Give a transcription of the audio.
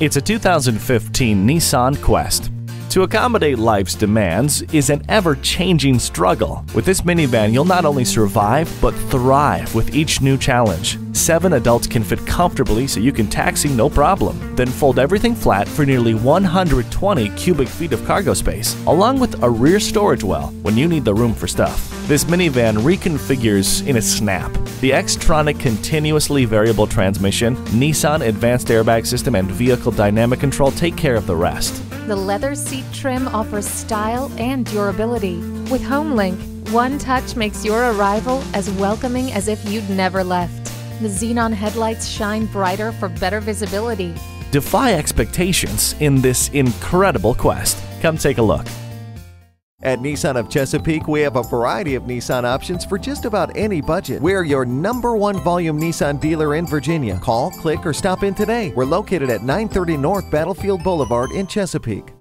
It's a 2015 Nissan Quest. To accommodate life's demands is an ever changing struggle. With this minivan, you'll not only survive, but thrive with each new challenge. Seven adults can fit comfortably so you can taxi no problem. Then fold everything flat for nearly 120 cubic feet of cargo space, along with a rear storage well when you need the room for stuff. This minivan reconfigures in a snap. The Xtronic continuously variable transmission, Nissan advanced airbag system, and vehicle dynamic control take care of the rest. The leather seat trim offers style and durability. With HomeLink, one touch makes your arrival as welcoming as if you'd never left. The xenon headlights shine brighter for better visibility. Defy expectations in this incredible quest. Come take a look. At Nissan of Chesapeake, we have a variety of Nissan options for just about any budget. We're your number one volume Nissan dealer in Virginia. Call, click, or stop in today. We're located at 930 North Battlefield Boulevard in Chesapeake.